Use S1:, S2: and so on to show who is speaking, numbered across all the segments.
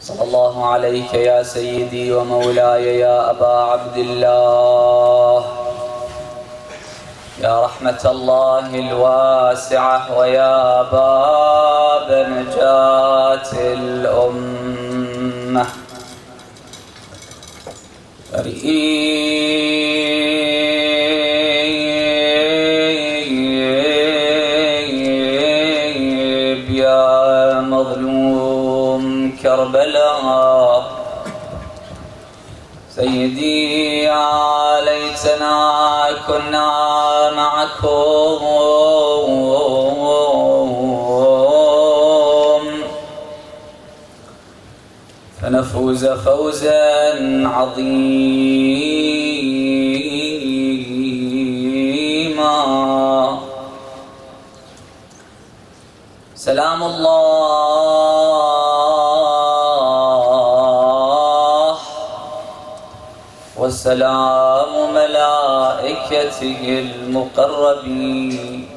S1: صلى الله عليك يا سيدي ومولاي يا أبا عبد الله. يا رحمة الله الواسعة ويا باب نجاة الأمة. قريب كربلاء. سيدي يا ليتنا كنا معكم. فنفوز فوزا عظيما. سلام الله. والسلام ملائكته المقربين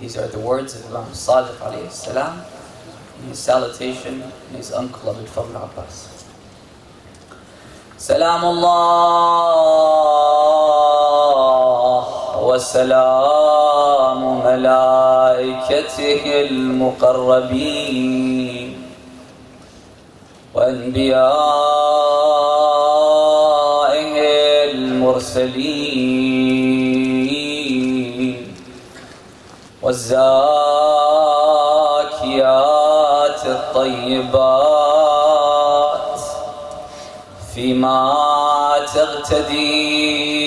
S1: These are the words of Imam Sadiq alayhi salam in his salutation and his uncle Abul Fadl Abbas. سلام الله وسلام ملائكته المقربين وأنبيائه المرسلين والزاكيات الطيبات فيما تغتدي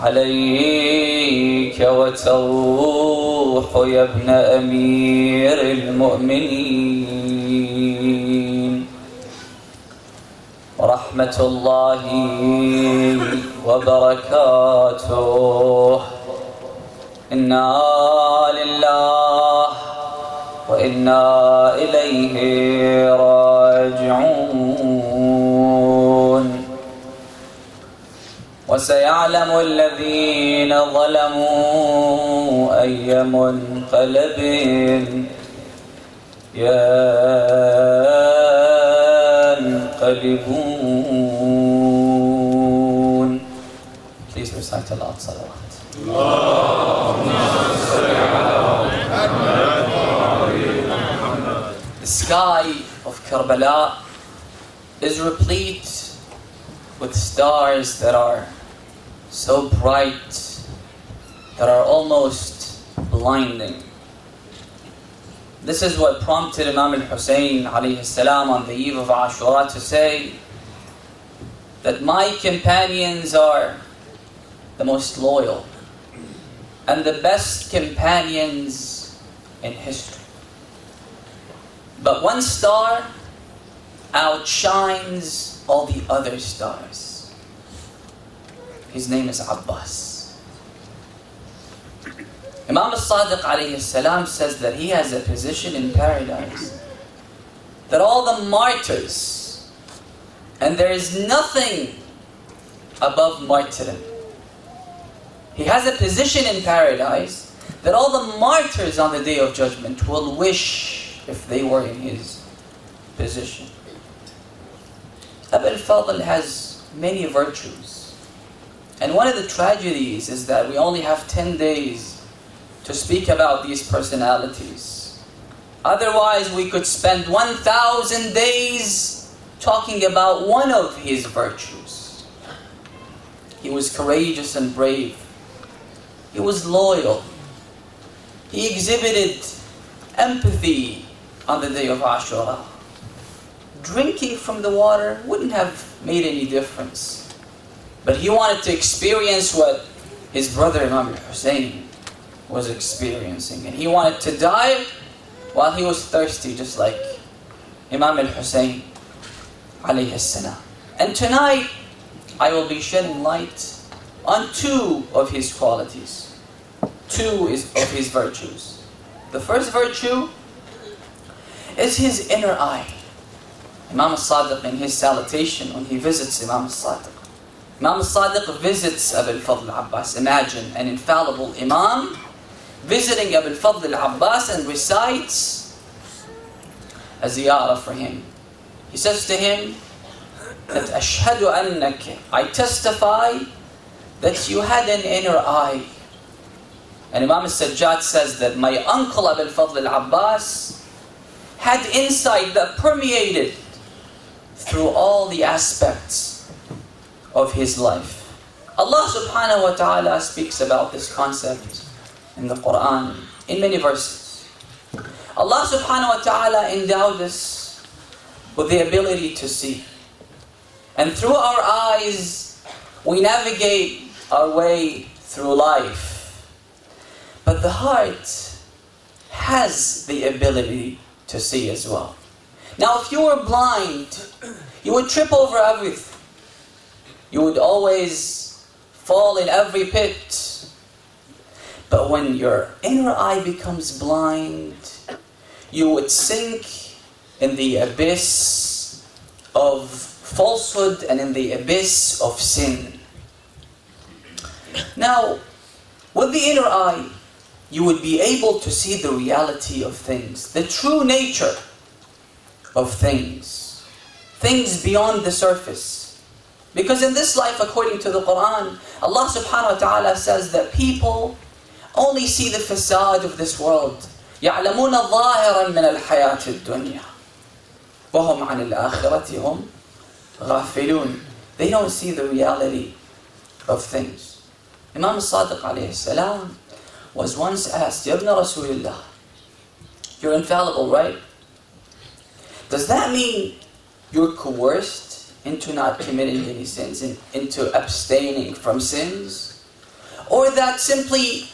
S1: عليك وتروح يا ابن أمير المؤمنين. ورحمة الله وبركاته. إنا لله وإنا إليه راجعون. وسيعلم الذين ظلموا أي منقلب. ينقلبون The sky of Karbala is replete with stars that are so bright that are almost blinding. This is what prompted Imam al-Hussein salam on the eve of Ashura to say that my companions are the most loyal and the best companions in history. But one star outshines all the other stars. His name is Abbas. Imam al-Sadiq alayhi salam says that he has a position in paradise. That all the martyrs, and there is nothing above martyrdom. He has a position in paradise that all the martyrs on the day of judgment will wish if they were in his position. Abu al-Fadl has many virtues. And one of the tragedies is that we only have 10 days to speak about these personalities. Otherwise, we could spend 1,000 days talking about one of his virtues. He was courageous and brave. He was loyal. He exhibited empathy on the day of Ashura. Drinking from the water wouldn't have made any difference. But he wanted to experience what his brother Imam Hussein was experiencing. And he wanted to die while he was thirsty, just like Imam al-Hussein alayhi. And tonight, I will be shedding light on two of his qualities. Two is of his virtues. The first virtue is his inner eye. Imam al-Sadiq in his salutation when he visits Imam al-Sadiq. Imam al-Sadiq visits Abu al-Fadl al-Abbas. Imagine an infallible Imam visiting Abu al-Fadl al-Abbas and recites a ziyarah for him. He says to him that I testify that you had an inner eye. And Imam al-Sajjad says that my uncle Abu al-Fadl al-Abbas had insight that permeated through all the aspects of his life. Allah subhanahu wa ta'ala speaks about this concept in the Quran in many verses. Allah subhanahu wa ta'ala endowed us with the ability to see. And through our eyes, we navigate our way through life. But the heart has the ability to see as well. Now, if you were blind, you would trip over everything. You would always fall in every pit. But when your inner eye becomes blind, you would sink in the abyss of falsehood and in the abyss of sin. Now, with the inner eye, you would be able to see the reality of things, the true nature of things, things beyond the surface. Because in this life, according to the Quran, Allah subhanahu wa ta'ala says that people only see the facade of this world. يعلمون ظاهرا من الحياة الدنيا وهم عن الآخرة هم غافلون They don't see the reality of things. Imam Sadiq alayhi salam was once asked, Ibn Rasulullah, you're infallible, right? Does that mean you're coerced into not committing any sins, in, into abstaining from sins? Or that simply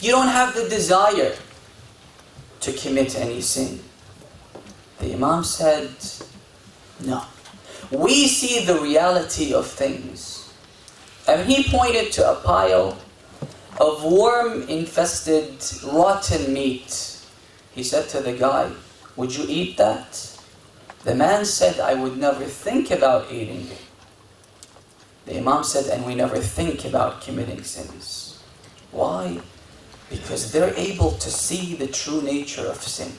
S1: you don't have the desire to commit any sin? The Imam said, No. We see the reality of things. And he pointed to a pile of worm infested rotten meat. He said to the guy, Would you eat that? The man said, I would never think about eating it. The Imam said, and we never think about committing sins. Why? Because they're able to see the true nature of sin.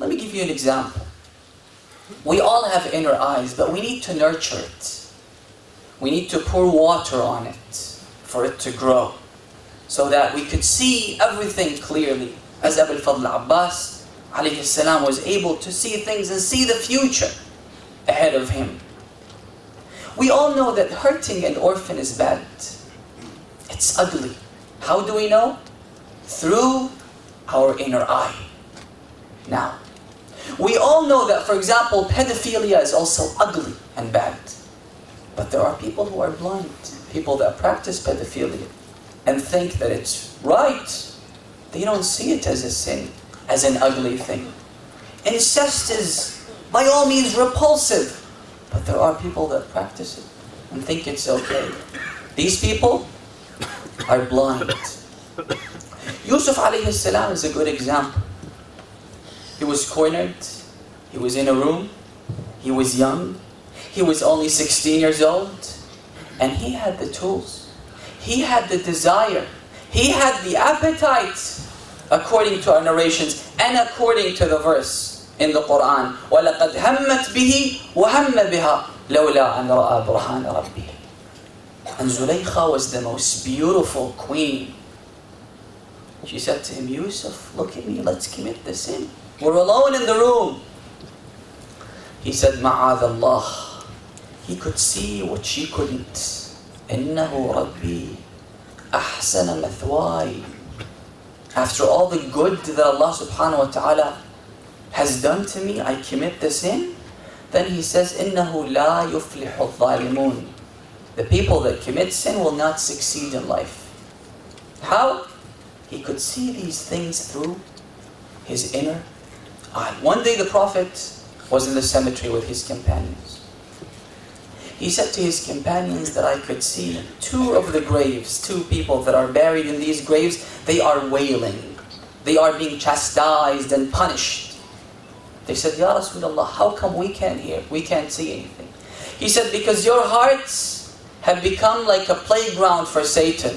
S1: Let me give you an example. We all have inner eyes, but we need to nurture it. We need to pour water on it for it to grow so that we could see everything clearly. As Abu Fadl Abbas salam was able to see things and see the future ahead of him. We all know that hurting an orphan is bad. It's ugly. How do we know? Through our inner eye. Now, we all know that, for example, pedophilia is also ugly and bad. But there are people who are blind, people that practice pedophilia and think that it's right. They don't see it as a sin as an ugly thing. Incest is, by all means, repulsive, but there are people that practice it and think it's okay. These people are blind. Yusuf alayhi salam is a good example. He was cornered, he was in a room, he was young, he was only 16 years old, and he had the tools He had the desire. He had the appetite according to our narrations and according to the verse in the Quran. وَلَقَدْ هَمَّتْ بِهِ وَهَمَّ بِهَا لَوْلَا أَنْ رَأَى بُرْهَانَ رَبِّهِ And Zulaykha was the most beautiful queen. She said to him, Yusuf, look at me, let's commit the sin. We're alone in the room. He said, مَعَاذَ اللَّهِ He could see what she couldn't. إِنَّهُ رَبِّي أَحْسَنَ مَثْوَايِ after all the good that Allah subhanahu wa ta'ala has done to me, I commit the sin, then he says, إِنَّهُ لَا يُفْلِحُ الظَّالِمُونَ The people that commit sin will not succeed in life. How? He could see these things through his inner eye. One day the Prophet was in the cemetery with his companions. He said to his companions that I could see two of the graves, two people that are buried in these graves, they are wailing. They are being chastised and punished. They said, Ya Rasulullah, how come we can't hear? We can't see anything. He said, because your hearts have become like a playground for Satan.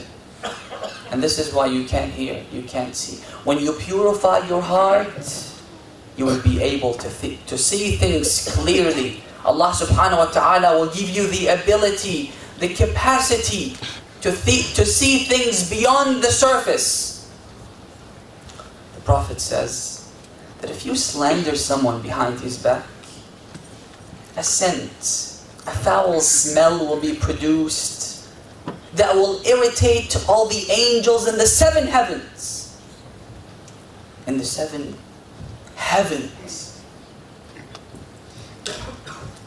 S1: And this is why you can't hear, you can't see. When you purify your heart, you will be able to, to see things clearly. Allah subhanahu wa ta'ala will give you the ability, the capacity to, th- to see things beyond the surface. The Prophet says that if you slander someone behind his back, a scent, a foul smell will be produced that will irritate all the angels in the seven heavens. In the seven heavens.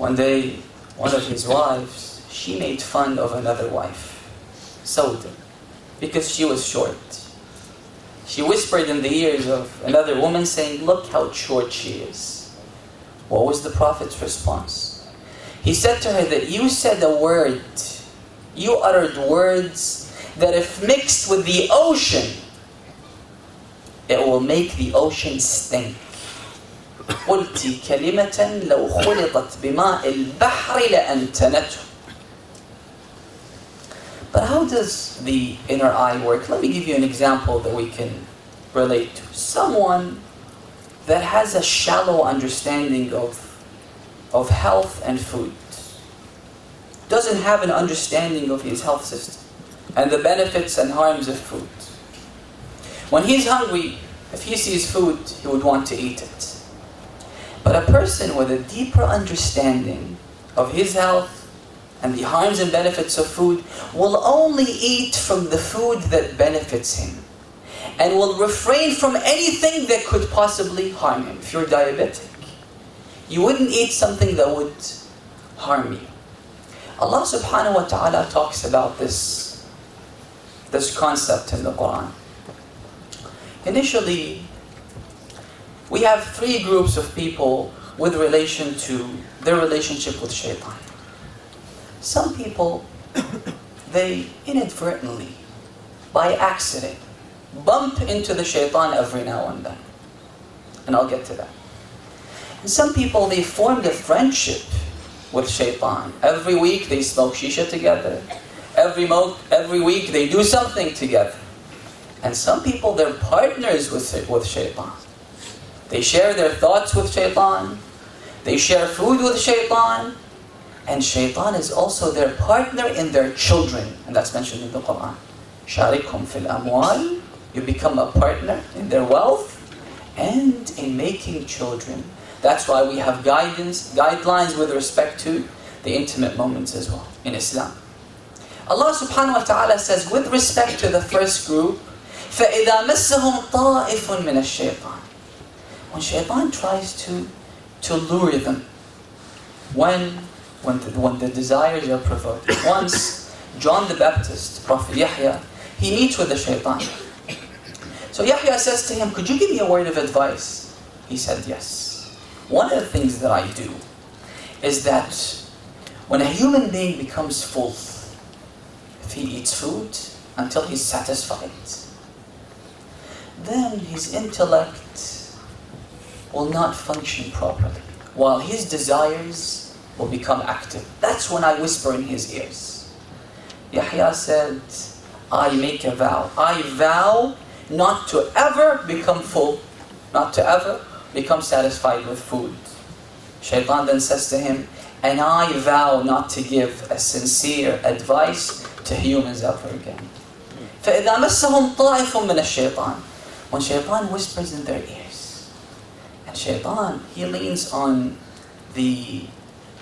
S1: One day, one of his wives, she made fun of another wife, Sauda, because she was short. She whispered in the ears of another woman saying, look how short she is. What was the Prophet's response? He said to her that you said a word, you uttered words that if mixed with the ocean, it will make the ocean stink. قلت كلمة لو خلطت بماء البحر لأنتنته But how does the inner eye work? Let me give you an example that we can relate to. Someone that has a shallow understanding of, of health and food doesn't have an understanding of his health system and the benefits and harms of food. When he's hungry, if he sees food, he would want to eat it. But a person with a deeper understanding of his health and the harms and benefits of food will only eat from the food that benefits him and will refrain from anything that could possibly harm him. If you're diabetic, you wouldn't eat something that would harm you. Allah subhanahu wa ta'ala talks about this, this concept in the Quran. Initially, we have three groups of people with relation to their relationship with shaitan. Some people, they inadvertently, by accident, bump into the shaitan every now and then. And I'll get to that. And some people, they formed a friendship with shaitan. Every week they smoke shisha together. Every, mo- every week they do something together. And some people, they're partners with, with shaitan. They share their thoughts with shaitan. They share food with shaitan. And shaitan is also their partner in their children. And that's mentioned in the Quran. Sharikum fil amwal. You become a partner in their wealth and in making children. That's why we have guidance, guidelines with respect to the intimate moments as well in Islam. Allah subhanahu wa ta'ala says, with respect to the first group, فَإِذَا مَسَّهُمْ طَائِفٌ مِنَ الشَّيْطَانِ when shaitan tries to, to lure them, when, when, the, when the desires are provoked. Once, John the Baptist, Prophet Yahya, he meets with the shaitan. So Yahya says to him, could you give me a word of advice? He said, yes. One of the things that I do is that when a human being becomes full, if he eats food until he's satisfied, then his intellect will not function properly, while his desires will become active. That's when I whisper in his ears. Yahya said, I make a vow. I vow not to ever become full, not to ever become satisfied with food. Shaitan then says to him, and I vow not to give a sincere advice to humans ever again. فإذا مسهم طائف من الشيطان When shaitan whispers in their ears, and shaitan, he leans on the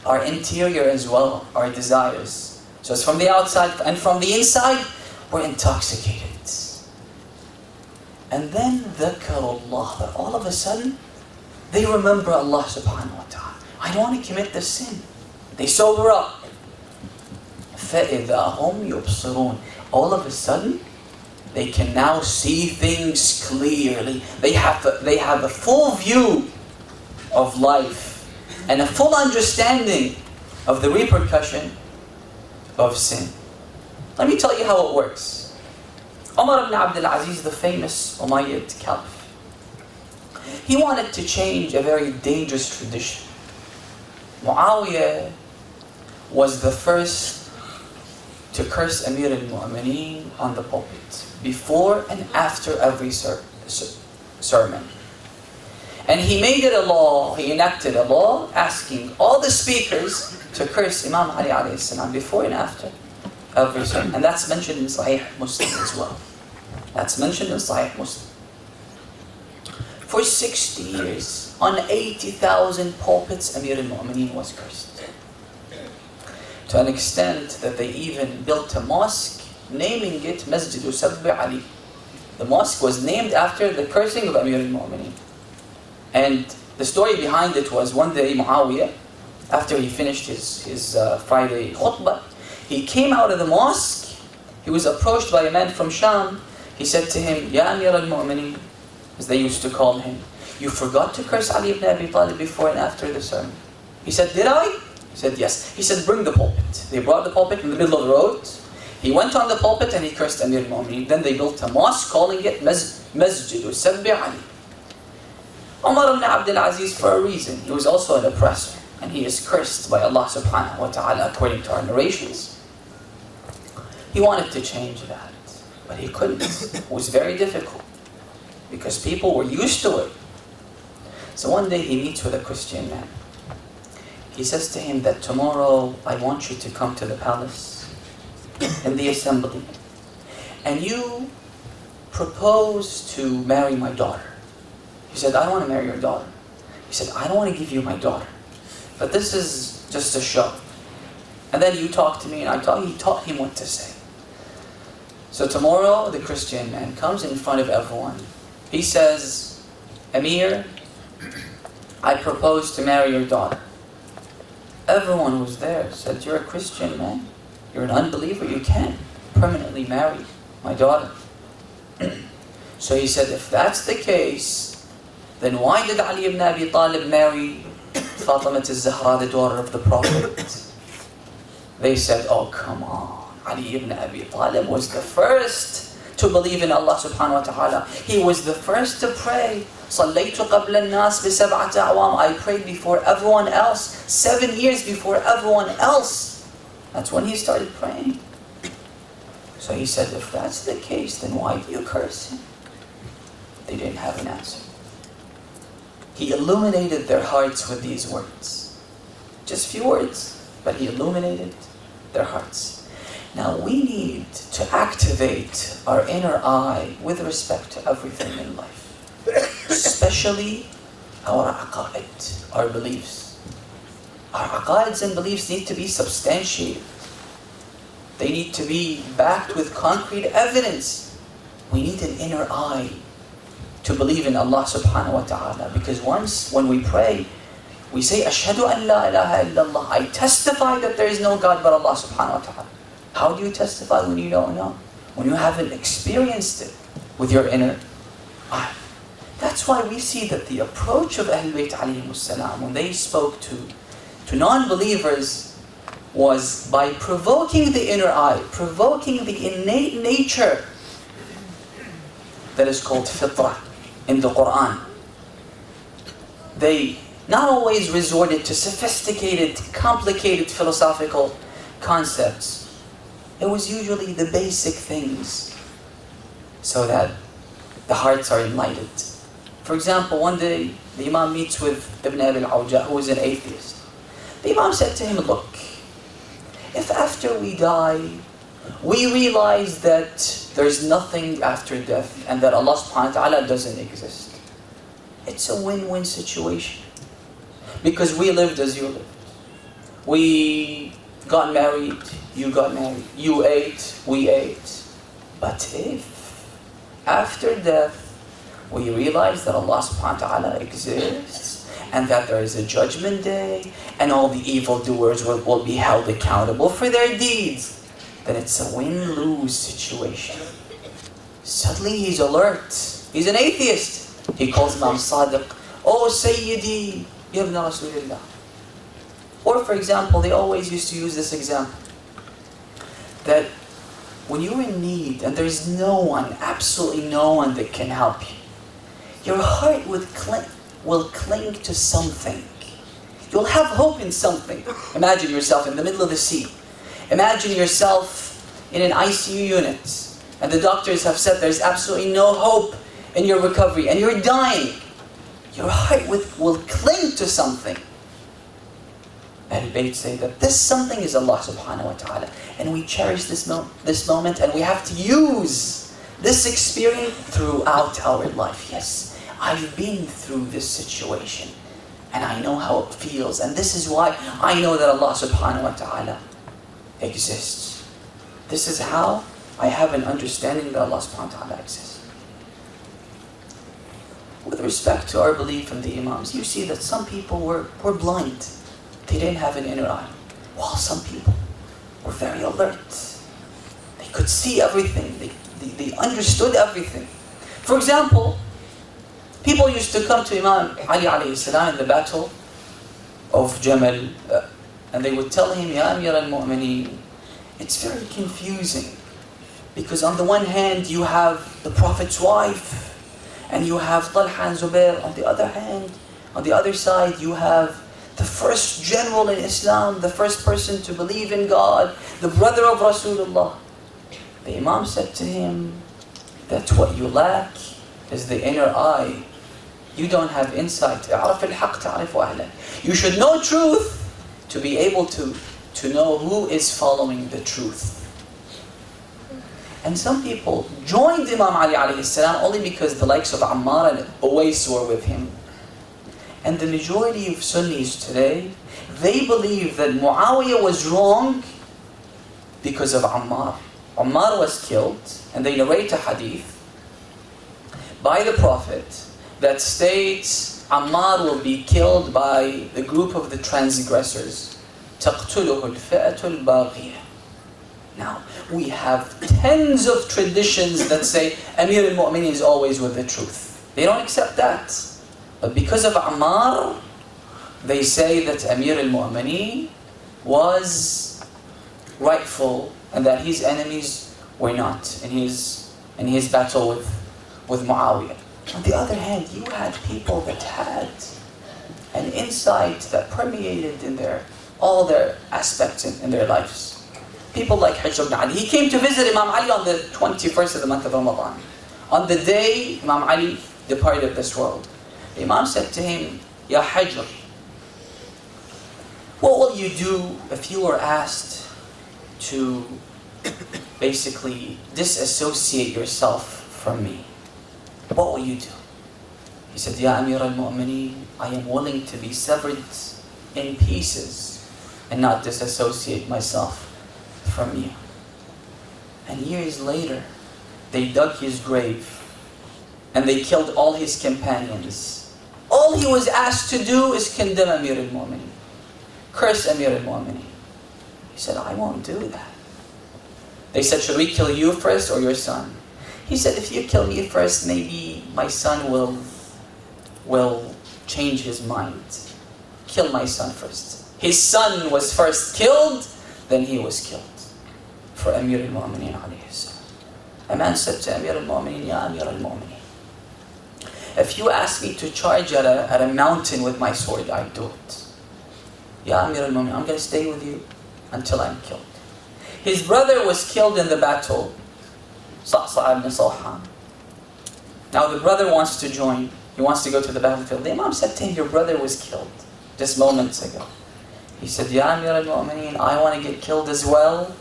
S1: our interior as well, our desires. So it's from the outside and from the inside, we're intoxicated. And then ذكر Allah, that all of a sudden, they remember Allah subhanahu wa ta'ala. I don't want to commit this sin. They sober up. فَإِذَا هُمْ يُبْصِرُونَ All of a sudden, they can now see things clearly. They have a, they have a full view of life and a full understanding of the repercussion of sin. Let me tell you how it works. Umar ibn Abdul Aziz, the famous Umayyad Caliph, he wanted to change a very dangerous tradition. Muawiyah was the first to curse Amir al-Mu'mineen on the pulpit, before and after every ser- ser- sermon. And he made it a law, he enacted a law asking all the speakers to curse Imam Ali salam before and after every sermon. And that's mentioned in Sahih Muslim as well. That's mentioned in Sahih Muslim. For 60 years, on 80,000 pulpits, Amir al-Mu'mineen was cursed. To an extent that they even built a mosque, naming it Masjid Sabbi Ali. The mosque was named after the cursing of Amir al-Mu'mineen. And the story behind it was one day Muawiyah, after he finished his, his uh, Friday khutbah, he came out of the mosque, he was approached by a man from Sham, he said to him, Ya Amir al-Mu'mineen, as they used to call him, you forgot to curse Ali ibn Abi Talib before and after the sermon. He said, did I? He said, yes. He said, bring the pulpit. They brought the pulpit in the middle of the road. He went on the pulpit and he cursed Amir al-Mu'mineen. Then they built a mosque calling it Masjid al-Sabbi Ali. Umar ibn Abdul Aziz for a reason. He was also an oppressor. And he is cursed by Allah subhanahu wa ta'ala according to our narrations. He wanted to change that, but he couldn't. It was very difficult because people were used to it. So one day he meets with a Christian man. He says to him that tomorrow I want you to come to the palace in the assembly and you propose to marry my daughter. He said, I don't want to marry your daughter. He said, I don't want to give you my daughter. But this is just a show. And then you talk to me and I talk, he taught him what to say. So tomorrow the Christian man comes in front of everyone. He says, Amir, I propose to marry your daughter. Everyone was there said, you're a Christian man. You're an unbeliever. You can't permanently marry my daughter. so he said, if that's the case, then why did Ali ibn Abi Talib marry Fatima al-Zahra, the daughter of the Prophet? They said, oh come on, Ali ibn Abi Talib was the first to believe in Allah subhanahu wa ta'ala. He was the first to pray. صليت قبل الناس بسبعة أعوام. I prayed before everyone else, seven years before everyone else. That's when he started praying. So he said, if that's the case, then why do you curse him? They didn't have an answer. He illuminated their hearts with these words. Just few words, but he illuminated their hearts. Now we need to activate our inner eye with respect to everything in life. Especially our aqa'id, our beliefs. Our aqa'ids and beliefs need to be substantiated. They need to be backed with concrete evidence. We need an inner eye to believe in Allah subhanahu wa ta'ala. Because once, when we pray, we say, Ashhadu an la ilaha illallah. I testify that there is no God but Allah subhanahu wa ta'ala. How do you testify when you don't know? When you haven't experienced it with your inner eye. That's why we see that the approach of Ahlul Bayt salam, when they spoke to, to non-believers, was by provoking the inner eye, provoking the innate nature that is called fitrah in the Quran. They not always resorted to sophisticated, complicated philosophical concepts. It was usually the basic things so that the hearts are enlightened. For example, one day the Imam meets with Ibn Abi al-Awja, who is an atheist. The Imam said to him, look, if after we die, we realize that there's nothing after death and that Allah subhanahu wa ta'ala doesn't exist. It's a win-win situation. Because we lived as you lived. We got married, you got married. You ate, we ate. But if after death we realize that Allah subhanahu wa ta'ala exists and that there is a judgment day and all the evildoers will, will be held accountable for their deeds, then it's a win-lose situation. Suddenly he's alert. He's an atheist. He calls Imam Sadiq, Oh Sayyidi, Ibn Rasulullah. Or for example, they always used to use this example. That when you're in need and there's no one, absolutely no one that can help you, your heart would cling, will cling to something. You'll have hope in something. Imagine yourself in the middle of the sea. Imagine yourself in an ICU unit and the doctors have said there's absolutely no hope in your recovery and you're dying. Your heart will cling to something. Ahlul Bayt say that this something is Allah subhanahu wa ta'ala. And we cherish this, mo- this moment and we have to use this experience throughout our life. Yes, I've been through this situation and I know how it feels. And this is why I know that Allah subhanahu wa ta'ala exists. This is how I have an understanding that Allah subhanahu wa ta'ala exists. With respect to our belief in the Imams, you see that some people were, were blind. They didn't have an inner eye. While some people were very alert. They could see everything. They, they, they understood everything. For example, people used to come to Imam Ali alayhi in the battle of Jamal uh, and they would tell him, Ya Amir al-Mu'mineen, it's very confusing. Because on the one hand, you have the Prophet's wife, and you have Talha and Zubair. On the other hand, on the other side, you have the first general in Islam, the first person to believe in God, the brother of Rasulullah. The Imam said to him, that what you lack is the inner eye. You don't have insight. You should know truth to be able to, to know who is following the truth. And some people joined Imam Ali alayhi salam only because the likes of Ammar and Uwais were with him. And the majority of Sunnis today, they believe that Muawiyah was wrong because of Ammar. Ammar was killed, and they narrate a hadith by the Prophet that states Ammar will be killed by the group of the transgressors. تقتله الفئة الباغية. Now, we have tens of traditions that say Amir al-Mu'minin is always with the truth. They don't accept that. But because of Ammar, they say that Amir al-Mu'minin was rightful and that his enemies were not in his, in his battle with, with Muawiyah. On the other hand, you had people that had an insight that permeated in their all their aspects in, in their lives. People like Hajr ibn Adi. He came to visit Imam Ali on the 21st of the month of Ramadan. On the day Imam Ali departed this world. The Imam said to him, Ya Hajr, what will you do if you were asked to basically disassociate yourself from me? What will you do? He said, Ya Amir al-Mu'mineen, I am willing to be severed in pieces and not disassociate myself from you. And years later, they dug his grave and they killed all his companions. All he was asked to do is condemn Amir al-Mu'mineen, curse Amir al-Mu'mineen. He said, I won't do that. They said, should we kill you first or your son? He said, if you kill me first, maybe my son will, will change his mind. Kill my son first. His son was first killed, then he was killed. For Amir al-Mu'mineen A man said to Amir al-Mu'mineen, Ya Amir al-Mu'mineen, if you ask me to charge at a, at a mountain with my sword, I do it. Ya Amir al-Mu'mineen, I'm going to stay with you until I'm killed. His brother was killed in the battle, Now the brother wants to join. He wants to go to the battlefield. The Imam said to him, your brother was killed just moments ago. He said, Ya Amir al-Mu'mineen, I want to get killed as well.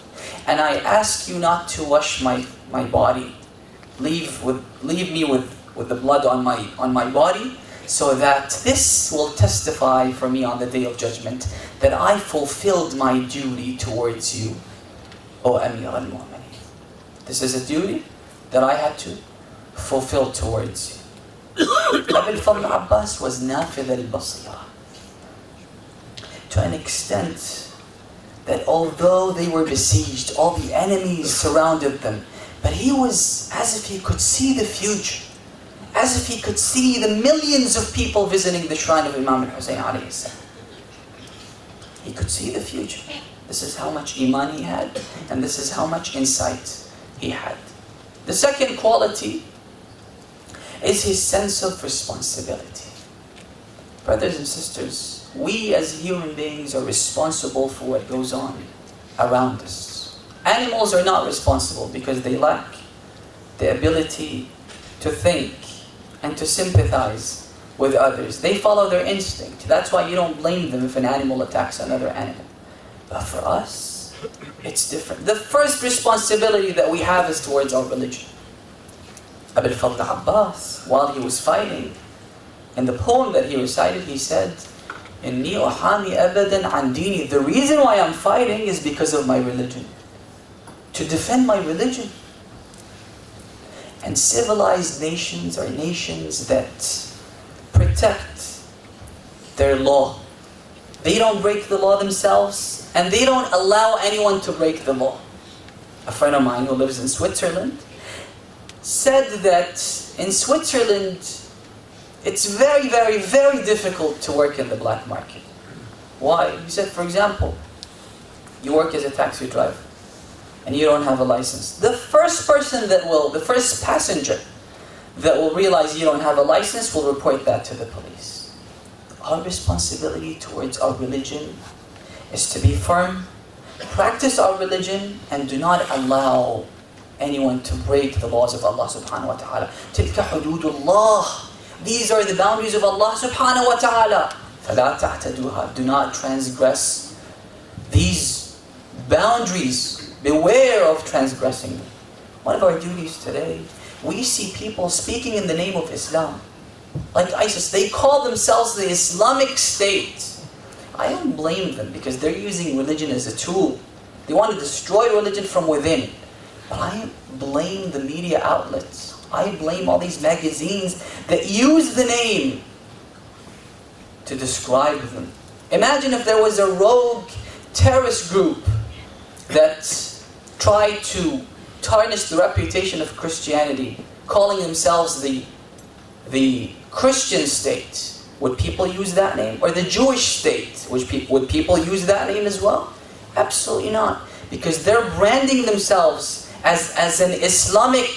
S1: And I ask you not to wash my, my body. Leave, with, leave me with, with the blood on my, on my body so that this will testify for me on the day of judgment that I fulfilled my duty towards you, O Amir al-Mu'mineen. This is a duty that I had to fulfill towards you. Abu al-Fadl Abbas was nafid al-basira. To an extent that although they were besieged, all the enemies surrounded them, but he was as if he could see the future. As if he could see the millions of people visiting the shrine of Imam al-Hussein. He could see the future. This is how much iman he had, and this is how much insight he had. The second quality is his sense of responsibility. Brothers and sisters, we as human beings are responsible for what goes on around us. Animals are not responsible because they lack the ability to think and to sympathize with others. They follow their instinct. That's why you don't blame them if an animal attacks another animal. But for us, it's different. The first responsibility that we have is towards our religion. Abul Fadl Abbas, while he was fighting, in the poem that he recited, he said, uhami abadan an dini. The reason why I'm fighting is because of my religion. To defend my religion. And civilized nations are nations that protect their law. They don't break the law themselves, and they don't allow anyone to break the law. A friend of mine who lives in Switzerland said that in Switzerland, it's very, very, very difficult to work in the black market. Why? He said, for example, you work as a taxi driver and you don't have a license. The first person that will, the first passenger that will realize you don't have a license will report that to the police. Our responsibility towards our religion is to be firm, practice our religion, and do not allow anyone to break the laws of Allah subhanahu wa ta'ala. تِلْكَ حُدُودُ اللَّهِ These are the boundaries of Allah subhanahu wa ta'ala. فَلَا تَعْتَدُوهَا Do not transgress these boundaries. Beware of transgressing them. One of our duties today, we see people speaking in the name of Islam. Like ISIS, they call themselves the Islamic State. I don't blame them because they're using religion as a tool. They want to destroy religion from within. But I blame the media outlets. I blame all these magazines that use the name to describe them. Imagine if there was a rogue terrorist group that tried to tarnish the reputation of Christianity, calling themselves the, the Christian state. Would people use that name? Or the Jewish state? Would people, would people use that name as well? Absolutely not. Because they're branding themselves as, as an Islamic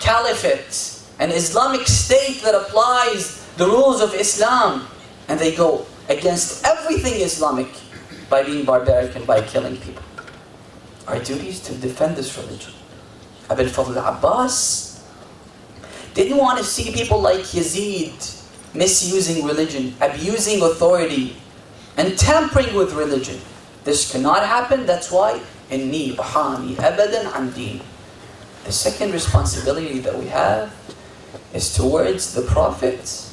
S1: caliphate, an Islamic state that applies the rules of Islam. And they go against everything Islamic by being barbaric and by killing people. Our duty is to defend this religion. Abul Fadl Abbas didn't want to see people like Yazid misusing religion, abusing authority, and tampering with religion. This cannot happen, that's why إني أحامي أبدا عن دين. The second responsibility that we have is towards the Prophet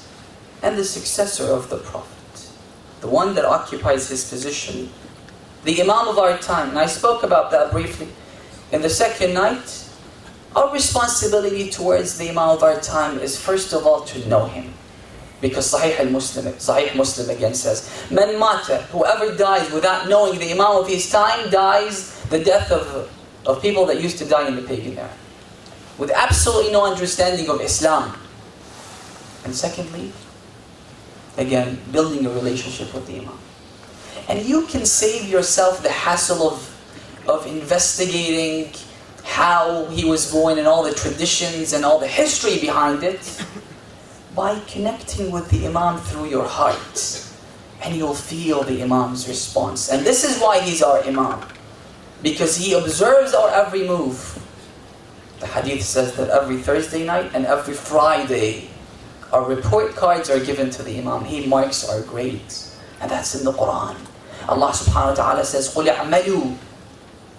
S1: and the successor of the Prophet. The one that occupies his position. The Imam of our time. And I spoke about that briefly. In the second night, our responsibility towards the Imam of our time is first of all to know him. Because Sahih al-Muslim, Sahih Muslim again says, Man mata, whoever dies without knowing the Imam of his time dies the death of, of people that used to die in the pagan era. With absolutely no understanding of Islam. And secondly, again, building a relationship with the Imam. And you can save yourself the hassle of, of investigating how he was born and all the traditions and all the history behind it by connecting with the Imam through your heart. And you'll feel the Imam's response. And this is why he's our Imam because he observes our every move. The hadith says that every Thursday night and every Friday, our report cards are given to the Imam. He marks our grades. And that's in the Quran. Allah subhanahu wa ta'ala says, قُلْ اعْمَلُوا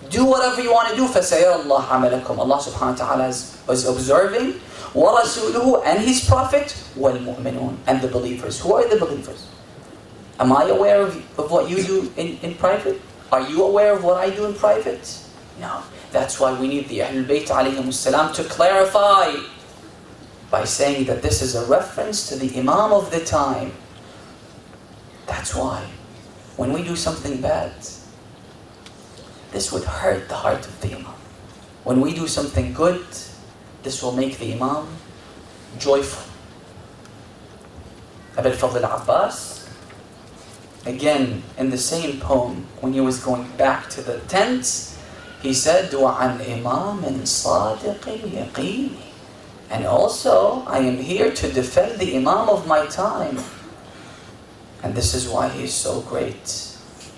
S1: Do whatever you want to do, فَسَيَرَ اللَّهُ عَمَلَكُمْ Allah subhanahu wa ta'ala is, is observing, وَرَسُولُهُ And His Prophet, وَالْمُؤْمِنُونَ And the believers. Who are the believers? Am I aware of, of what you do in, in private? Are you aware of what I do in private? No. That's why we need the Ahlul Bayt salam to clarify by saying that this is a reference to the Imam of the time. That's why when we do something bad, this would hurt the heart of the Imam. When we do something good, this will make the Imam joyful. Abul Fadl Abbas Again, in the same poem, when he was going back to the tent, he said, وَعَنْ إِمَامٍ صَادِقٍ يَقِينِ And also, I am here to defend the Imam of my time. And this is why he's so great.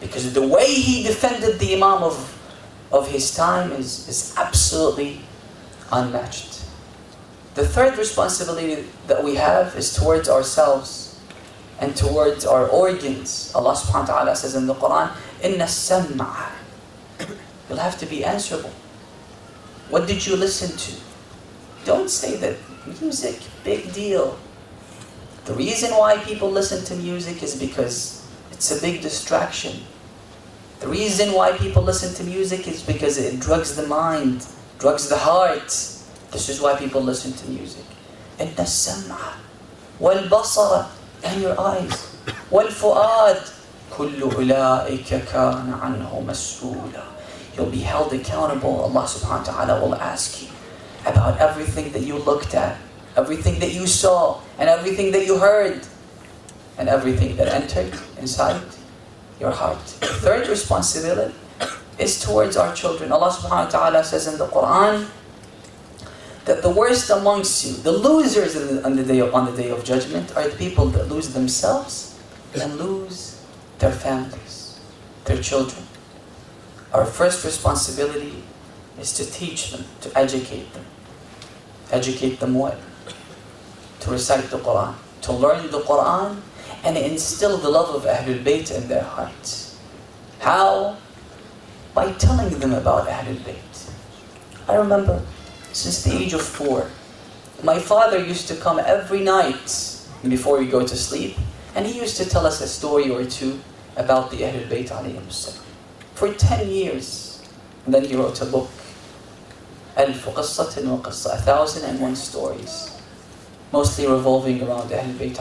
S1: Because the way he defended the Imam of, of his time is, is absolutely unmatched. The third responsibility that we have is towards ourselves and towards our organs. Allah subhanahu wa ta'ala says in the Quran, Inna sam'a. You'll have to be answerable. What did you listen to? Don't say that music, big deal. The reason why people listen to music is because it's a big distraction. The reason why people listen to music is because it drugs the mind, drugs the heart. This is why people listen to music. إن السمع والبصر and your eyes والفؤاد كل أولئك كان عنه مسؤولا You'll be held accountable. Allah subhanahu wa ta'ala will ask you about everything that you looked at, everything that you saw, and everything that you heard, and everything that entered inside your heart. Third responsibility is towards our children. Allah subhanahu wa ta'ala says in the Quran that the worst amongst you, the losers on the, day of, on the day of judgment, are the people that lose themselves and lose their families, their children. Our first responsibility is to teach them, to educate them. Educate them what? To recite the Quran, to learn the Quran, and instill the love of Ahlul Bayt in their hearts. How? By telling them about Ahlul Bayt. I remember since the age of four, my father used to come every night before we go to sleep, and he used to tell us a story or two about the Ahlul Bayt for 10 years. And then he wrote a book, ألف قصة وقصة, a thousand and one stories, mostly revolving around Ahlul Bayt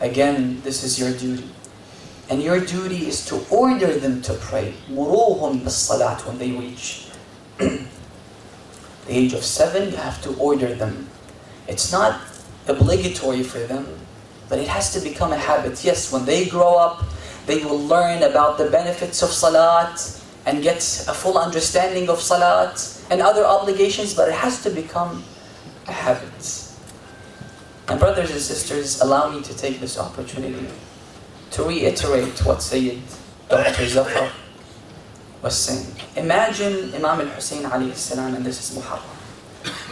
S1: Again, this is your duty. And your duty is to order them to pray. مروهم بالصلاة when they reach the age of seven, you have to order them. It's not obligatory for them, but it has to become a habit. Yes, when they grow up, they will learn about the benefits of salat and get a full understanding of salat and other obligations, but it has to become a habit. And brothers and sisters, allow me to take this opportunity to reiterate what Sayyid Dr. Zafar was saying. Imagine Imam al-Hussein alayhi salam, and this is Muharram,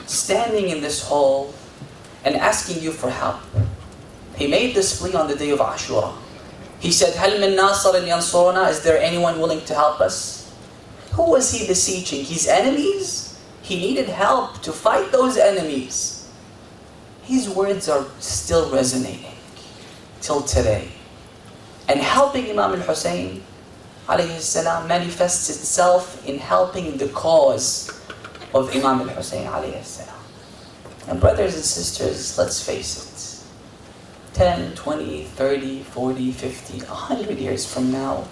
S1: standing in this hall and asking you for help. He made this plea on the day of Ashura. He said, هل من ناصر ينصرنا? Is there anyone willing to help us? Who was he beseeching? His enemies? He needed help to fight those enemies. His words are still resonating till today. And helping Imam al-Hussein salam, manifests itself in helping the cause of Imam al-Hussein. And brothers and sisters, let's face it, 10, 20, 30, 40, 50, 100 years from now,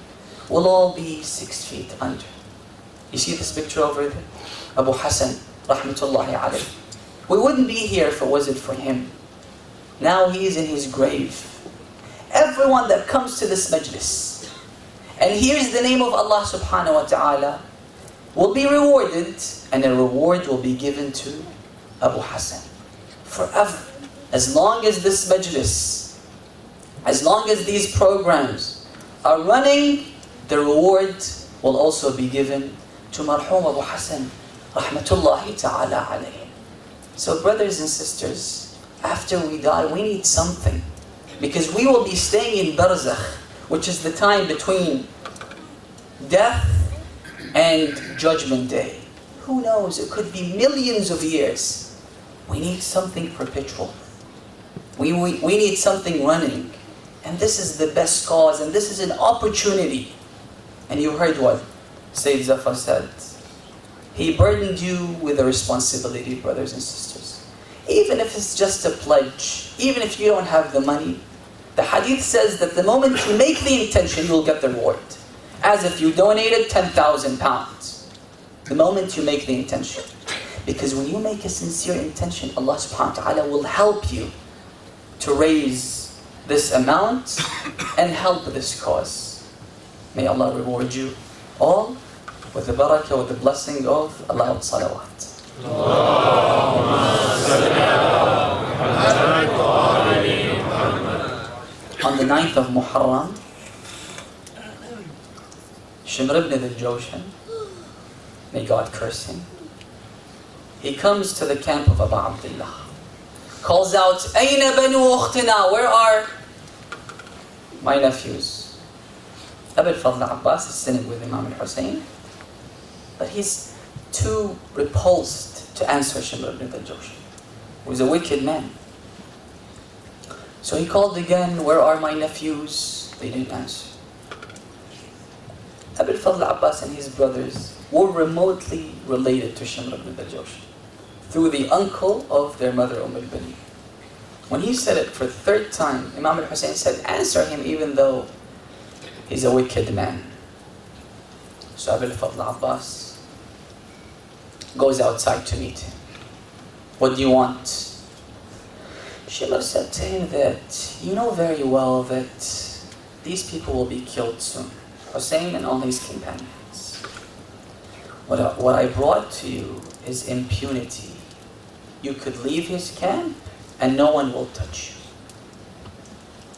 S1: we'll all be six feet under. You see this picture over there? Abu Hassan, rahmatullahi alayhi. We wouldn't be here if it wasn't for him. Now he is in his grave. Everyone that comes to this majlis and hears the name of Allah subhanahu wa ta'ala will be rewarded and a reward will be given to Abu Hassan forever. As long as this majlis, as long as these programs are running, the reward will also be given to Marhum Abu Hassan rahmatullahi ta'ala alayhi. So brothers and sisters, after we die, we need something. Because we will be staying in barzakh, which is the time between death and judgment day. Who knows, it could be millions of years. We need something perpetual. We, we, we need something running. And this is the best cause, and this is an opportunity. And you heard what Sayyid Zafar said. He burdened you with a responsibility, brothers and sisters. Even if it's just a pledge, even if you don't have the money, the hadith says that the moment you make the intention, you'll get the reward. As if you donated 10,000 pounds. The moment you make the intention. Because when you make a sincere intention, Allah subhanahu wa ta'ala will help you to raise this amount and help this cause. May Allah reward you all with the barakah, with the blessing of Allah salawat. On the 9th of Muharram, Shimr ibn al-Jawshan, may God curse him, he comes to the camp of Abu Abdullah, calls out, Aina banu ukhtina, where are my nephews? Abu al-Fadl Abbas is sitting with Imam al-Hussein, but he's too repulsed to answer Shimr ibn al-Jawshi, who is a wicked man. So he called again, where are my nephews? They didn't answer. Abu al-Fadl Abbas and his brothers were remotely related to Shimr ibn al-Jawshi through the uncle of their mother Umm al-Banin. When he said it for the third time, Imam al-Hussein said, answer him even though he's a wicked man. So Abu al-Fadl Abbas goes outside to meet him. What do you want? Shimr said to him that, you know very well that these people will be killed soon. Hussein and all his companions. What I, what I brought to you is impunity you could leave his camp and no one will touch you.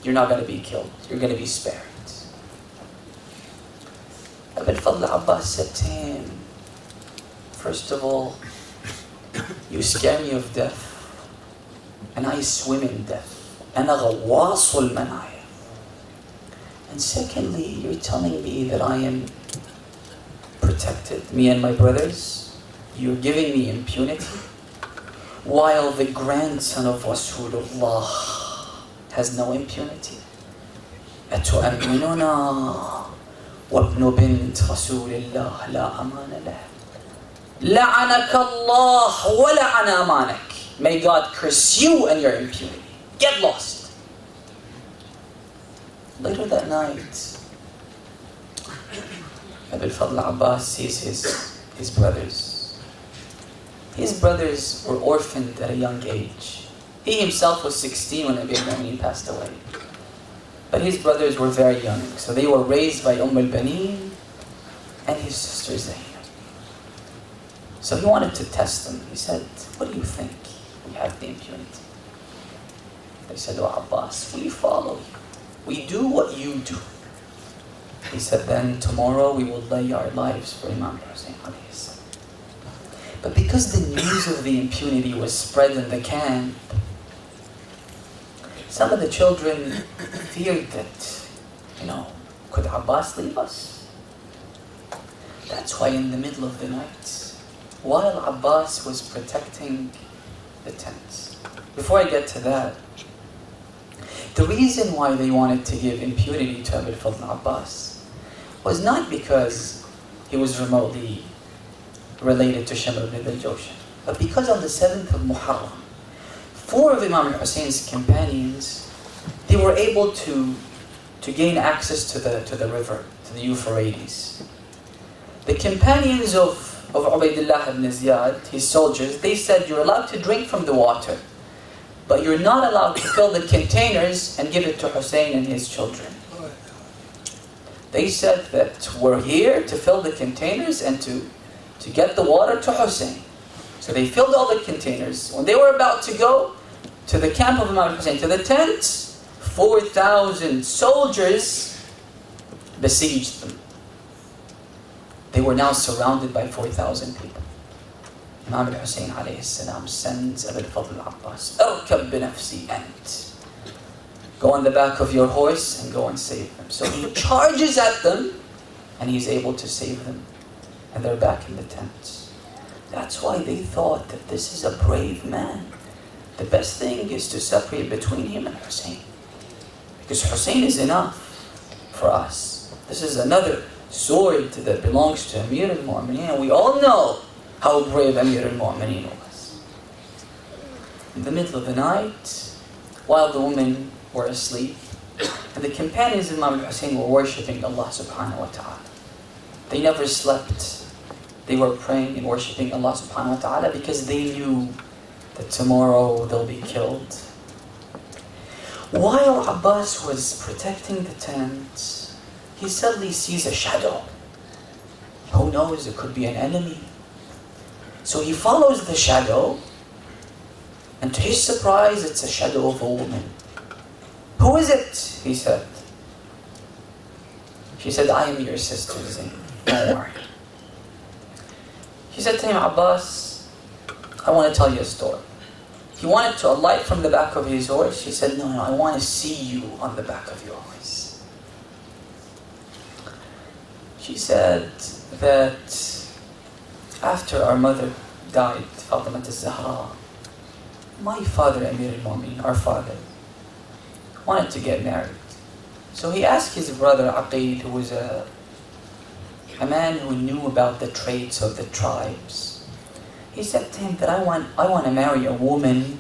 S1: You're not going to be killed. You're going to be spared. Abu Fadl Abbas said to him, First of all, you scare me of death, and I swim in death. أنا غواص المنايا. And secondly, you're telling me that I am protected, me and my brothers. You're giving me impunity while the grandson of Rasulullah has no impunity. أتؤمننا وابن بنت رسول الله لا أمان له لعنك الله ولعن أمانك May God curse you and your impunity. Get lost. Later that night, Abu Fadl Abbas sees his, his brothers his brothers were orphaned at a young age. He himself was 16 when Abi al passed away. But his brothers were very young, so they were raised by Umm al-Baneen and his sister Zainab. So he wanted to test them. He said, what do you think? We have the impunity. They said, Oh Abbas, we follow you. We do what you do. He said, then tomorrow we will lay our lives for Imam Hussein but because the news of the impunity was spread in the camp, some of the children feared that, you know, could Abbas leave us? That's why in the middle of the night, while Abbas was protecting the tents, before I get to that, the reason why they wanted to give impunity to Abu Fadl Abbas was not because he was remotely related to Shimr ibn al-Jawshan. But because on the 7th of Muharram, four of Imam Hussein's companions, they were able to, to gain access to the, to the river, to the Euphrates. The companions of, of Ubaidullah ibn Ziyad, his soldiers, they said, you're allowed to drink from the water, but you're not allowed to fill the containers and give it to Hussein and his children. They said that we're here to fill the containers and to to get the water to Hussein. So they filled all the containers. When they were about to go to the camp of Imam Hussein, to the tent, 4,000 soldiers besieged them. They were now surrounded by 4,000 people. Imam Hussein alayhi salam sends Abu Fadl Abbas, Arkab binafsi ant. Go on the back of your horse and go and save them. So he charges at them and he's able to save them and they're back in the tents. That's why they thought that this is a brave man. The best thing is to separate between him and Hussein. Because Hussein is enough for us. This is another sword that belongs to Amir al-Mu'mineen. And we all know how brave Amir al-Mu'mineen was. In the middle of the night, while the women were asleep, and the companions of Imam Hussein were worshipping Allah subhanahu wa ta'ala. They never slept they were praying and worshipping Allah subhanahu wa ta'ala because they knew that tomorrow they'll be killed. While Abbas was protecting the tent, he suddenly sees a shadow. Who knows, it could be an enemy. So he follows the shadow, and to his surprise, it's a shadow of a woman. Who is it? He said. She said, I am your sister Zain. Don't worry. He said to him, Abbas, I want to tell you a story. He wanted to alight from the back of his horse. She said, No, no, I want to see you on the back of your horse. She said that after our mother died, Fatima al-Zahra, my father, Amir al-Mu'min, our father, wanted to get married. So he asked his brother Aqil, who was a, a man who knew about the traits of the tribes. He said to him that I want, I want to marry a woman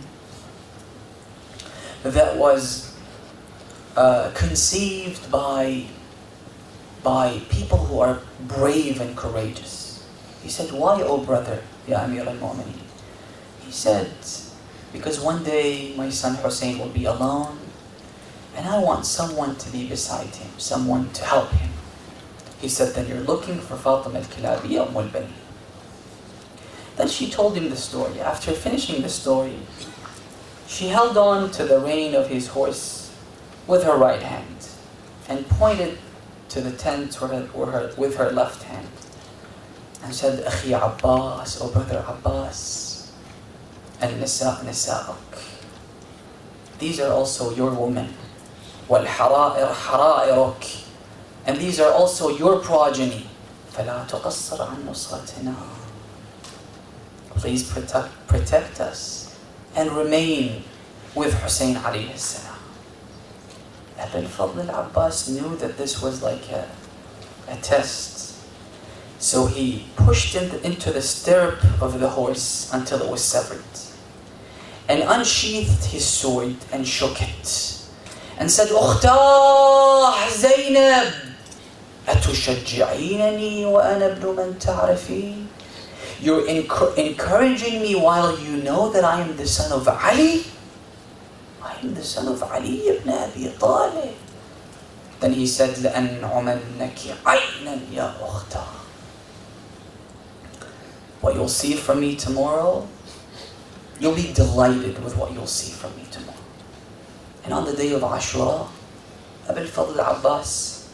S1: that was uh, conceived by, by people who are brave and courageous. He said, why, oh brother, Ya Amir al-Mu'mineen? He said, because one day my son Hussein will be alone and I want someone to be beside him, someone to help him. He said, then you're looking for Fatima al-Kilabiya Umm al Then she told him the story. After finishing the story, she held on to the rein of his horse with her right hand and pointed to the tent with her left hand and said, Akhi Abbas, O brother Abbas, and Nisa Nisa'ak. These are also your women. والحرائر حرائرك and these are also your progeny فلا تقصر عن نصرتنا please protect, protect us and remain with Hussein alayhi salam Ibn Fadl al-Abbas knew that this was like a, a test so he pushed into the stirrup of the horse until it was severed and unsheathed his sword and shook it and said, أختاه زينب أتشجعينني وأنا ابن من تعرفين You're encouraging me while you know that I am the son of Ali. I am the son of Ali ibn Abi Talib. Then he said, لأنعمنك عينا يا أختاه What you'll see from me tomorrow, you'll be delighted with what you'll see from me tomorrow. And on the day of Ashura, Abu al-Fadl Abbas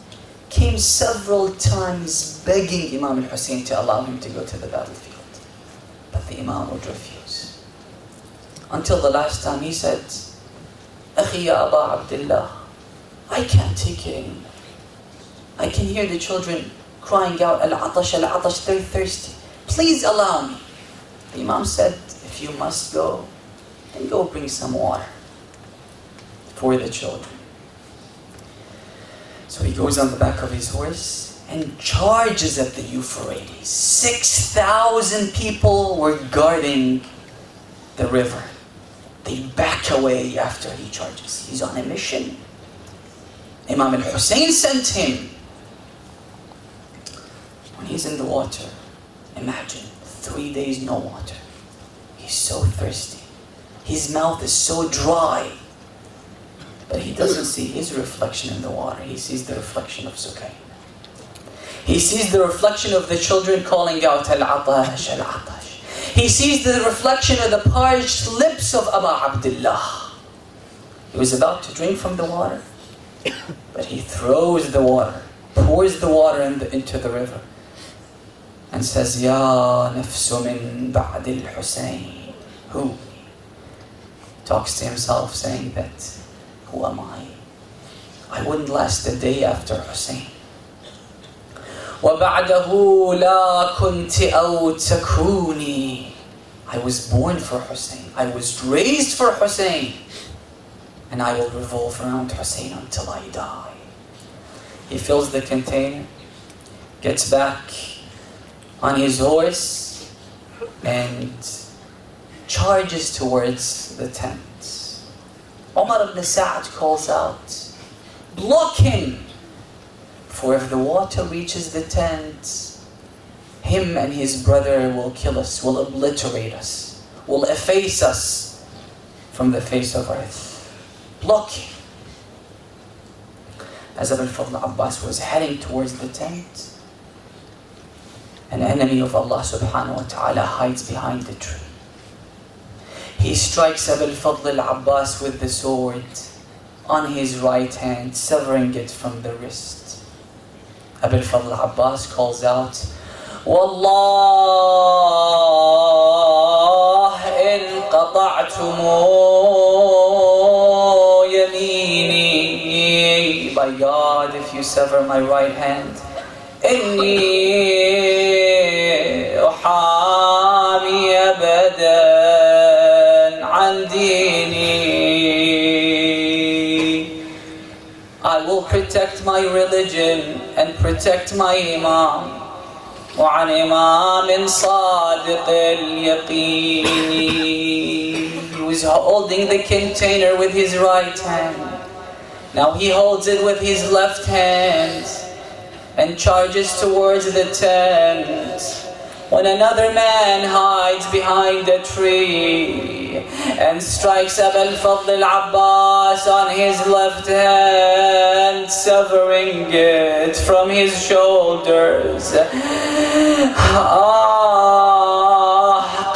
S1: came several times begging Imam al-Hussein to allow him to go to the battlefield. But the Imam would refuse. Until the last time he said, Aba Abdullah, I can't take it anymore. I can hear the children crying out, Al-Atash, Al-Atash, they're thirsty. Please allow me. The Imam said, if you must go, then go bring some water for the children. So he goes on the back of his horse and charges at the Euphrates. 6,000 people were guarding the river. They back away after he charges. He's on a mission. Imam al-Hussein sent him. When he's in the water, imagine, three days no water. He's so thirsty. His mouth is so dry. But he doesn't see his reflection in the water. He sees the reflection of Sukayn. He sees the reflection of the children calling out, Al-Atash, Al-Atash. He sees the reflection of the parched lips of Abu Abdullah. He was about to drink from the water, but he throws the water, pours the water in the, into the river, and says, Ya nafsu min ba'd al-Husayn. Who? Talks to himself saying that who am I? I wouldn't last a day after Hussein. وبعده لا كنت أو تكوني I was born for Hussein. I was raised for Hussein. And I will revolve around Hussein until I die. He fills the container, gets back on his horse, and charges towards the tent. Umar ibn Sa'd calls out, block him! For if the water reaches the tent, him and his brother will kill us, will obliterate us, will efface us from the face of earth. Block him. As Abu Fadl Abbas was heading towards the tent, an enemy of Allah subhanahu wa ta'ala hides behind the tree. He strikes Abu al-Fadl al-Abbas with the sword on his right hand, severing it from the wrist. Abu al-Fadl al-Abbas calls out, Wallah, قطعتم يميني by God if you sever my right hand إني أحامي أبدا عن ديني I will protect my religion and protect my imam وعن إمام صادق اليقين He was holding the container with his right hand. Now he holds it with his left hand and charges towards the tent. When another man hides behind a tree and strikes Abu al-Fadl al-Abbas on his left hand, severing it from his shoulders. آه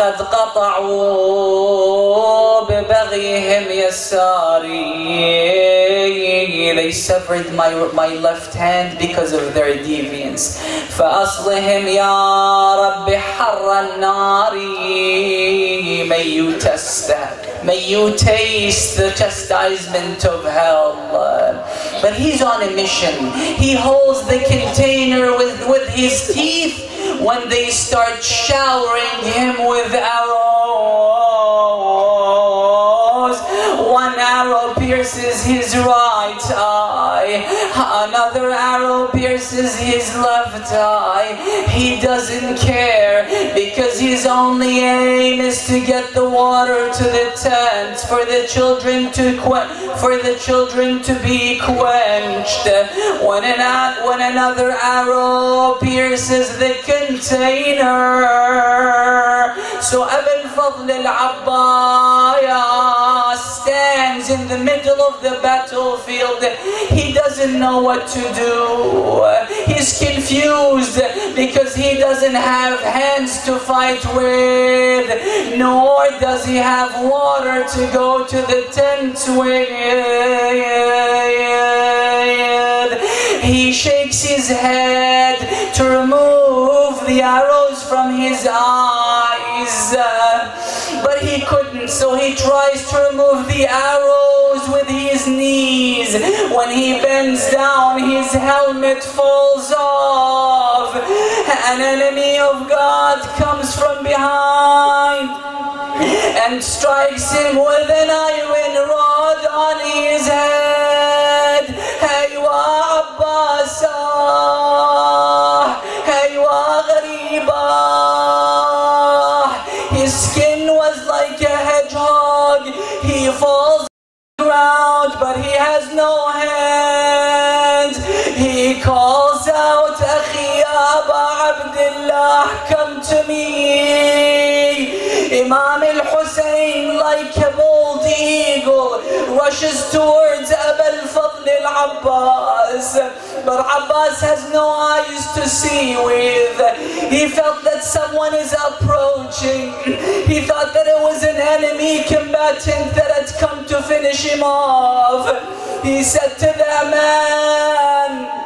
S1: قد قطعوا ببغيهم يساري They severed my, my left hand because of their deviance. فأصلهم يا رب حر النار May you test that. May you taste the chastisement of hell. But he's on a mission. He holds the container with, with his teeth when they start showering him with arrows. Pierces his left eye. He doesn't care because his only aim is to get the water to the tents for the children to for the children to be quenched. When an when another arrow pierces the container, so Abu al-Fadl al-Abbaya stands in the middle of the battlefield. He doesn't know what to do. He's confused because he doesn't have hands to fight with, nor does he have water to go to the tent with. He shakes his head to remove the arrows from his eyes, so he tries to remove the arrows with his knees. When he bends down, his helmet falls off. An enemy of God comes from behind and strikes him with an iron rod on his head. Hey, Abbasah! but he has no hands. He calls out, Akhi Aba Abdullah, come to me. Imam al-Hussein, like a bold eagle, rushes towards al-Abbas. But Abbas has no eyes to see with. He felt that someone is approaching. He thought that it was an enemy combatant that had come to finish him off. He said to the man,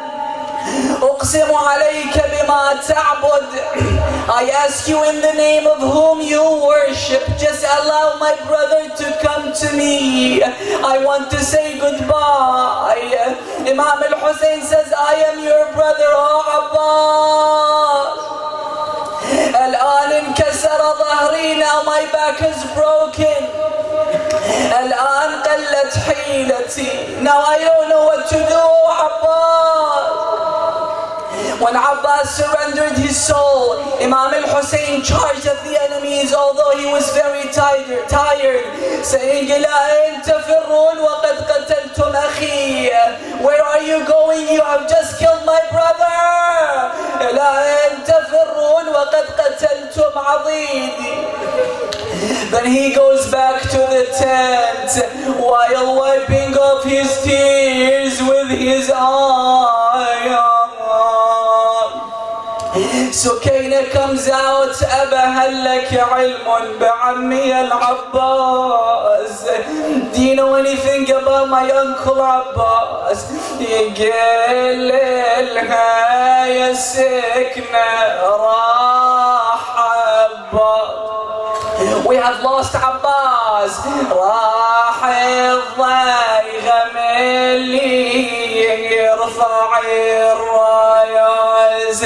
S1: أقسم عليك بما تعبد I ask you in the name of whom you worship just allow my brother to come to me I want to say goodbye Imam al-Hussein says I am your brother oh Abbas الآن انكسر ظهري now my back is broken الآن قلت حيلتي now I don't know what to do oh Abbas When Abbas surrendered his soul, Imam al-Hussein charged at the enemies although he was very tired, tired saying, Where are you going? You have just killed my brother. Then he goes back to the tent while wiping off his tears with his eye. Sukaina comes out, أبا هل لك علم بعمي العباس؟ Do you know anything about my uncle Abbas? يقول لها يا سكنة راح عباس. We have lost عباس. راح الضيغم اللي يرفع الرايز.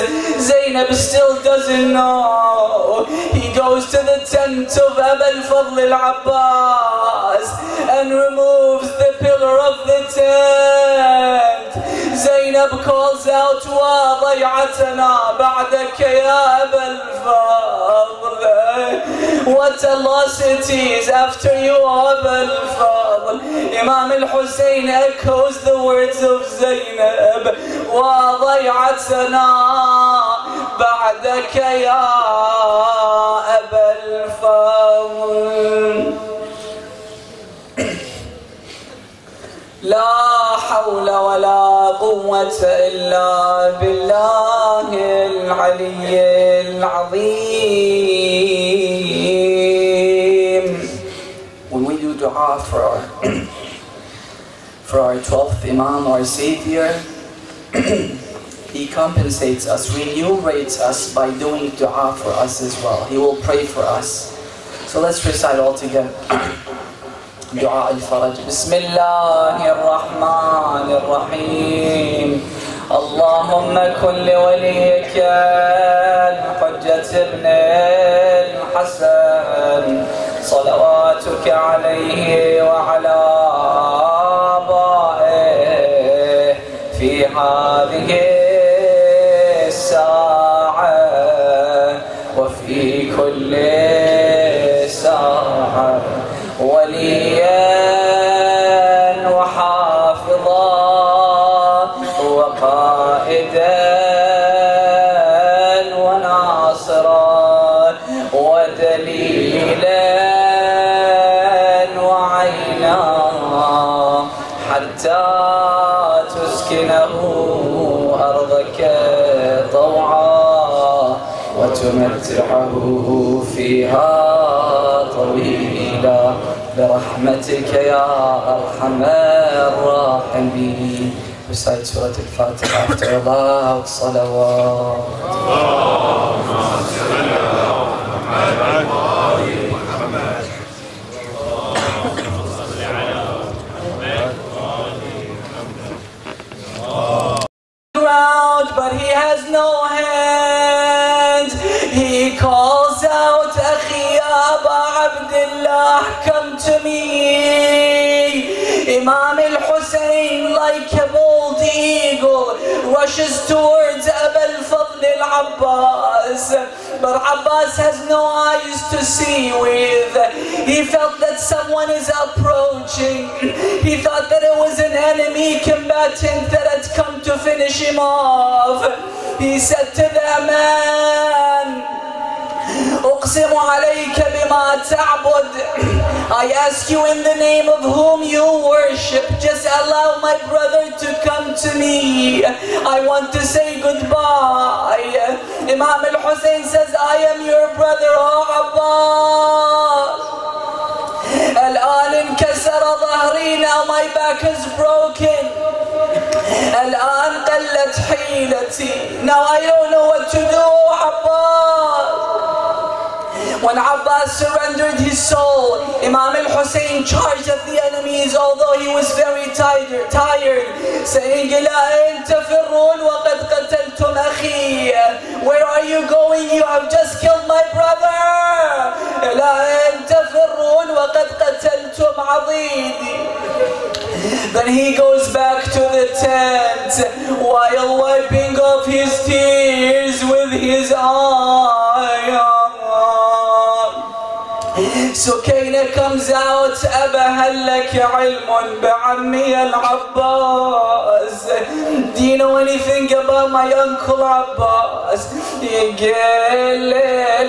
S1: Zainab still doesn't know. He goes to the tent of Abil Fadl al-Abbas and removes the pillar of the tent. Zainab calls out, وَضَيْعَتَنَا بَعْدَكَ يَا أَبَا Fadl. What a loss it is after you, Abil Fadl. Imam al-Hussein echoes the words of Zainab, وَضَيْعَتَنَا بعدك يا أبا الفضل. لا حول ولا قوة إلا بالله العلي العظيم. When we do dua for our for our 12th Imam, our Savior, He compensates us, remunerates us by doing dua for us as well. He will pray for us. So let's recite all together. دعاء الفرج بسم الله الرحمن الرحيم اللهم كن لوليك الحجة ابن الحسن صلواتك عليه وعلى ترحمه فيها طويلا. برحمتك يا أرحم الراحمين. رسالة سورة الفاتحة. أفتح الله والصلوات اللهم صل على محمد. Come to me. Imam al-Hussein, like a bold eagle, rushes towards Abu al-Fadl al-Abbas. But Abbas has no eyes to see with. He felt that someone is approaching. He thought that it was an enemy combatant that had come to finish him off. He said to the man, I ask you in the name of whom you worship Just allow my brother to come to me I want to say goodbye Imam al-Hussein says I am your brother oh Abbas الآن انكسر ظهري now my back is broken الآن قلت حيلتي Now I don't know what to do Abbas when Abbas surrendered his soul, Imam al-Hussein charged at the enemies although he was very tired, tired saying, Where are you going? You have just killed my brother. Then he goes back to the tent while wiping off his tears with his arm. Sukaina comes out أبا هل لك علم بعمي العباس Do you know anything about my Abbas? يقول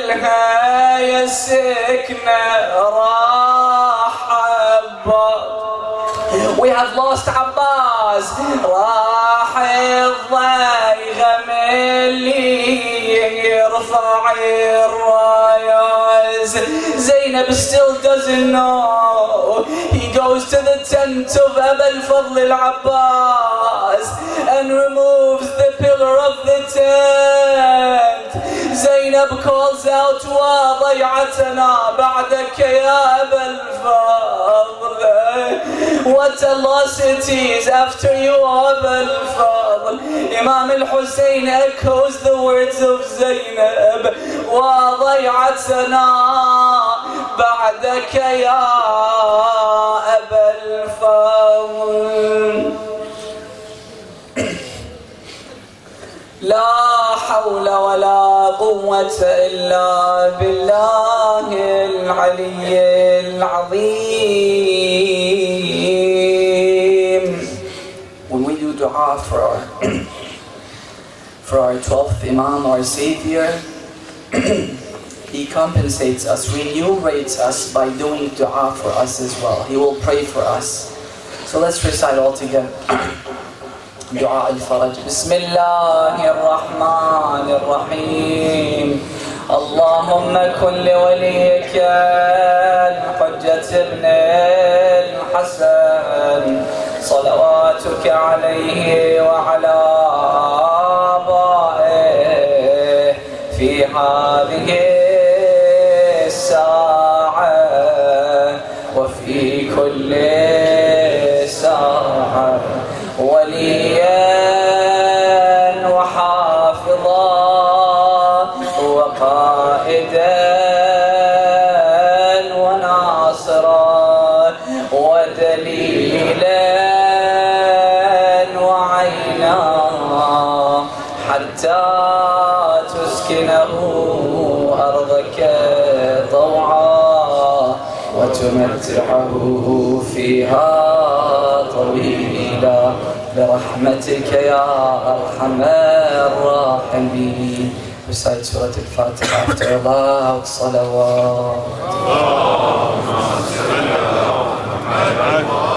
S1: لها يا سكنة راح عباس We have lost Abbas راح الضيغم اللي يرفع was. Still doesn't know. He goes to the tent of Abil Fadl al-Abbas and removes the pillar of the tent. Zaynab calls out, وَضَيْعَتَنَا بَعْدَكَ يَا أَبَا Fadl. What a loss it is after you الفضل Imam al-Hussein echoes the words of Zainab وضيعتنا بعدك يا أبا الفضل لا حول ولا قوة إلا بالله العلي العظيم dua for our for our 12th Imam, our Savior, He compensates us, remunerates us by doing dua for us as well. He will pray for us. So let's recite all together. دعاء الفرج بسم الله الرحمن الرحيم اللهم كن لوليك الحجة ابن الحسن صلواتك عليه وعلى آبائه في هذه ترحمه فيها طويلا. برحمتك يا أرحم الراحمين. رسالة سورة الفاتحة. أفتح الله والصلوات
S2: اللهم صل على محمد.